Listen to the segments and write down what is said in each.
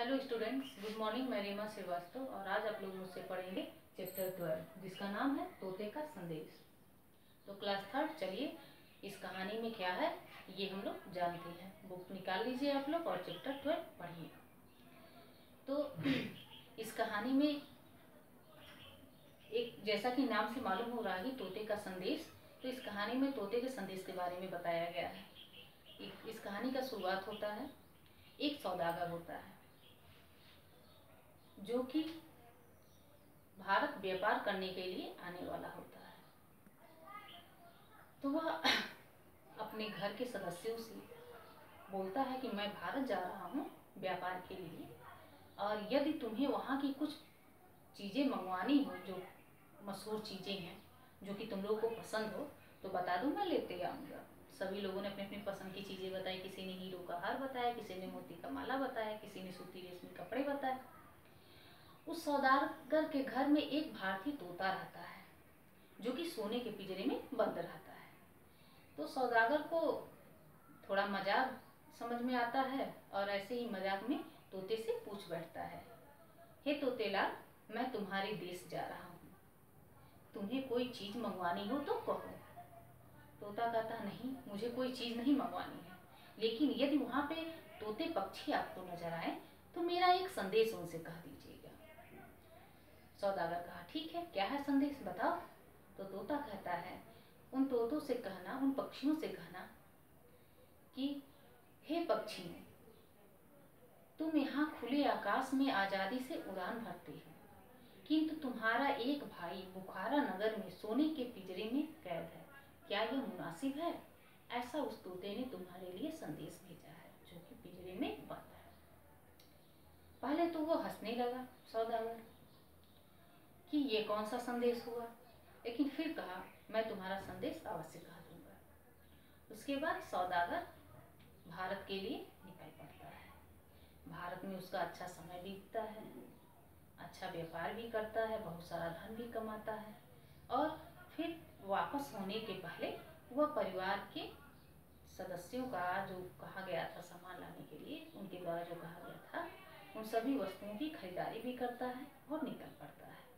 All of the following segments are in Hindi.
हेलो स्टूडेंट्स गुड मॉर्निंग मैं रीमा श्रीवास्तव और आज आप लोग मुझसे पढ़ेंगे चैप्टर ट्वेल्व जिसका नाम है तोते का संदेश। तो क्लास थर्ड चलिए। इस कहानी में क्या है, ये हम लोग जानते हैं। बुक निकाल लीजिए आप लोग और चैप्टर ट्वेल्व पढ़िए। तो इस कहानी में एक, जैसा कि नाम से मालूम हो रहा है तोते का संदेश तो इस कहानी में तोते के संदेश के बारे में बताया गया है। इस कहानी का शुरुआत होता है। एक सौदागर होता है। जो कि भारत व्यापार करने के लिए आने वाला होता है। तो वह अपने घर के सदस्यों से बोलता है कि मैं भारत जा रहा हूँ व्यापार के लिए और यदि तुम्हें वहाँ की कुछ चीज़ें मंगवानी हो, जो मशहूर चीज़ें हैं, जो कि तुम लोगों को पसंद हो तो बता दो, मैं लेते आऊँगा। सभी लोगों ने अपने अपनी पसंद की चीज़ें बताई, किसी ने हीरो का हार बताया, किसी ने मोती का माला बताया, किसी ने सूती रेशमी कपड़े बताए। उस सौदागर के घर में एक भारतीय तोता रहता है, जो कि सोने के पिंजरे में बंद रहता है। तो सौदागर को थोड़ा मज़ाक समझ में आता है और ऐसे ही मज़ाक में तोते से पूछ बैठता है, हे तोतेलाल मैं तुम्हारे देश जा रहा हूँ। तुम्हें कोई चीज़ मंगवानी हो तो कहो। तोता कहता, नहीं, मुझे कोई चीज़ नहीं मंगवानी है। लेकिन यदि वहाँ पे तोते पक्षी आपको नज़र आए तो मेरा एक संदेश उनसे कह दीजिएगा। सौदागर कहा, ठीक है, क्या है संदेश? बताओ। तो तोता कहता है, उन तोतों से कहना, उन पक्षियों से कहना कि, हे पक्षियों तुम यहाँ खुले आकाश में आज़ादी से उड़ान भरते हो, किंतु तुम्हारा एक भाई बुखारा नगर में सोने के पिंजरे में कैद है। क्या यह मुनासिब है? ऐसा उस तोते ने तुम्हारे लिए संदेश भेजा है, जो कि पिंजरे में बंद है। पहले तो वो हंसने लगा, सौदागर। कि ये कौन सा संदेश हुआ? लेकिन फिर कहा, मैं तुम्हारा संदेश अवश्य कह दूँगा। उसके बाद सौदागर भारत के लिए निकल पड़ता है। भारत में उसका अच्छा समय बीतता है अच्छा व्यापार भी करता है, बहुत सारा धन भी कमाता है और फिर वापस होने के पहले वह परिवार के सदस्यों का जो कहा गया था सामान लाने के लिए, उनके द्वारा जो कहा गया था, उन सभी वस्तुओं की खरीदारी भी करता है और निकल पड़ता है।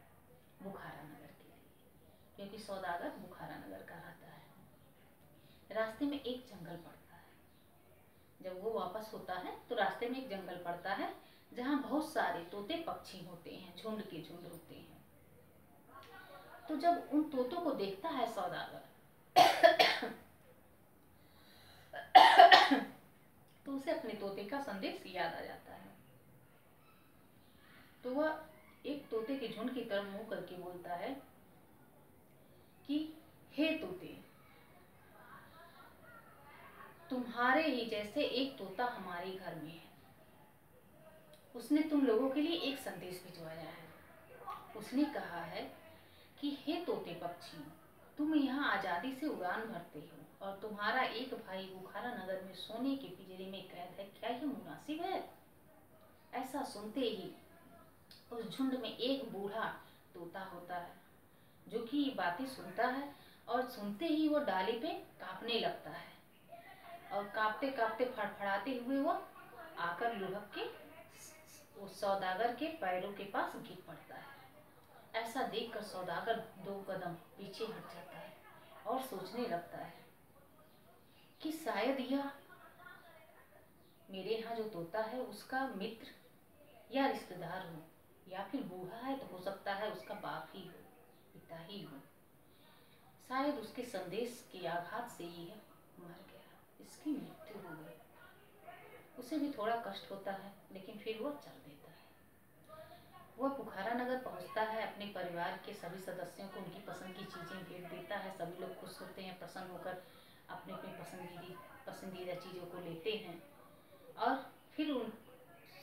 बुखारा नगर के लिए, क्योंकि सौदागर बुखारा नगर का रहता है। रास्ते में एक जंगल पड़ता है। जब वो वापस होता है तो रास्ते में एक जंगल पड़ता है, जहाँ बहुत सारे तोते पक्षी होते हैं, झुंड के झुंड होते हैं। तो जब उन तोतों को देखता है सौदागर तो उसे अपने तोते का संदेश याद आ जाता है। तो वह एक तोते के झुंड की तरफ़ मुँह करके बोलता है कि, हे तोते, तुम्हारे ही जैसे एक तोता हमारे घर में है। उसने तुम लोगों के लिए एक संदेश भिजवाया है। उसने कहा है कि, हे तोते पक्षी, तुम यहाँ आज़ादी से उड़ान भरते हो और तुम्हारा एक भाई बुखारा नगर में सोने के पिंजरे में कैद है, क्या यह मुनासिब है? ऐसा सुनते ही उस झुंड में एक बूढ़ा तोता होता है, जो कि बातें सुनता है और सुनते ही वो डाली पे कांपने लगता है। और कांपते कांपते फड़फड़ाते हुए वो आकर लुढ़क के, उस सौदागर के पैरों के पास गिर पड़ता है। ऐसा देखकर सौदागर दो कदम पीछे हट जाता है और सोचने लगता है कि शायद यह मेरे यहाँ जो तोता है, उसका मित्र या रिश्तेदार हो। या फिर बूढ़ा है तो हो सकता है उसका बाप ही हो, पिता ही हो। शायद उसके संदेश के आघात से ही है, मर गया, इसकी मृत्यु हो गई। उसे भी थोड़ा कष्ट होता है, लेकिन फिर वह चल देता है। वह बुखारा नगर पहुँचता है, अपने परिवार के सभी सदस्यों को उनकी पसंद की चीज़ें भेज देता है। सभी लोग खुश होते हैं, प्रसन्न होकर अपने अपनी पसंदीदी, पसंदीदा चीज़ों को लेते हैं और फिर उन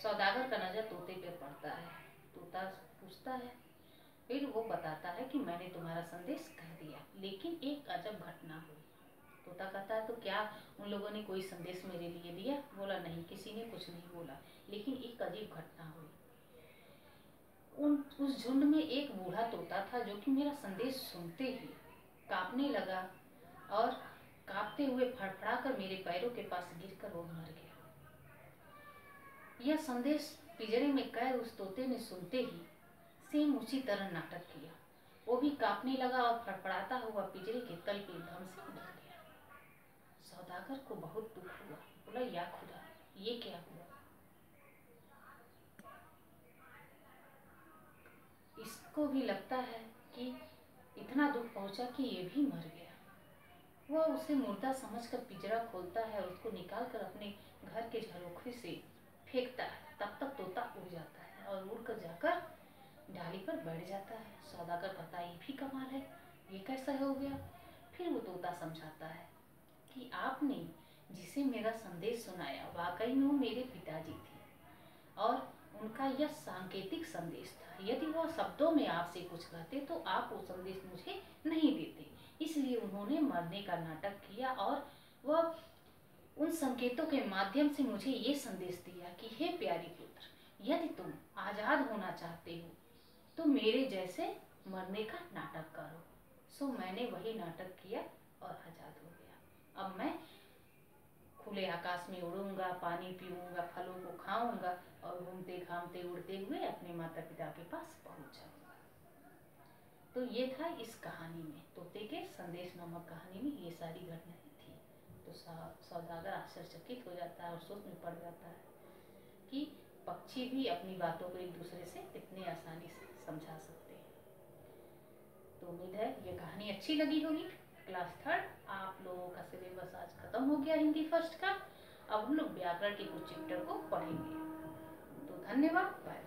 सौदागर का नज़र तोते पे पड़ता है। तोता पूछता है। फिर वो बताता है कि मैंने तुम्हारा संदेश कह दिया, लेकिन एक अजब घटना हुई। तोता कहता है तो क्या उन लोगों ने कोई संदेश मेरे लिए दिया? बोला, नहीं, किसी ने कुछ नहीं बोला, लेकिन एक अजीब घटना हुई। उन, उस झुंड में एक बूढ़ा तोता था जो कि मेरा संदेश सुनते ही कांपने लगा और कांपते हुए फड़फड़ा कर मेरे पैरों के पास गिरकर वो मर गया। यह संदेश पिंजरे में कैद उस तोते ने सुनते ही सेम उसी तरह नाटक किया। वो भी कांपने लगा और फड़फड़ाता हुआ पिंजरे के तल पे धम से उतर गया सौदागर को बहुत दुख हुआ। बोला, या खुदा, ये क्या हुआ? इसको भी लगता है कि इतना दुख पहुँचा कि ये भी मर गया। वह उसे मुर्दा समझकर पिंजरा खोलता है और उसको निकालकर अपने घर के झरोखे से फेंकता है, तब तक तोता उड़ जाता है और उड़कर जाकर डाली पर बैठ जाता है। सौदागर कहता ये भी कमाल है, ये कैसा हो गया? फिर वो तोता समझाता है कि आपने जिसे मेरा संदेश सुनाया, वाकई में वो मेरे पिताजी थे और उनका यह सांकेतिक संदेश था। यदि वह शब्दों में आपसे कुछ कहते तो आप वो संदेश मुझे नहीं देते। इसलिए उन्होंने मरने का नाटक किया और वह उन संकेतों के माध्यम से मुझे ये संदेश दिया कि हे प्यारी पुत्र, यदि तुम आज़ाद होना चाहते हो तो मेरे जैसे मरने का नाटक करो। सो मैंने वही नाटक किया और आज़ाद हो गया। अब मैं खुले आकाश में उड़ूँगा, पानी पीऊँगा, फलों को खाऊँगा और घूमते घामते उड़ते हुए अपने माता पिता के पास पहुँच जाऊँगा। तो ये था इस कहानी में। तोते के संदेश नामक कहानी में ये सारी घटनाएँ। तो सौदागर आश्चर्यचकित हो जाता है और सोच में पड़ जाता है कि पक्षी भी अपनी बातों को एक दूसरे से इतनी आसानी से समझा सकते हैं। तो उम्मीद है ये कहानी अच्छी लगी होगी। क्लास थर्ड, आप लोगों का सिलेबस आज खत्म हो गया हिंदी फ़र्स्ट का। अब हम लोग व्याकरण के कुछ चैप्टर को पढ़ेंगे। तो धन्यवाद बाय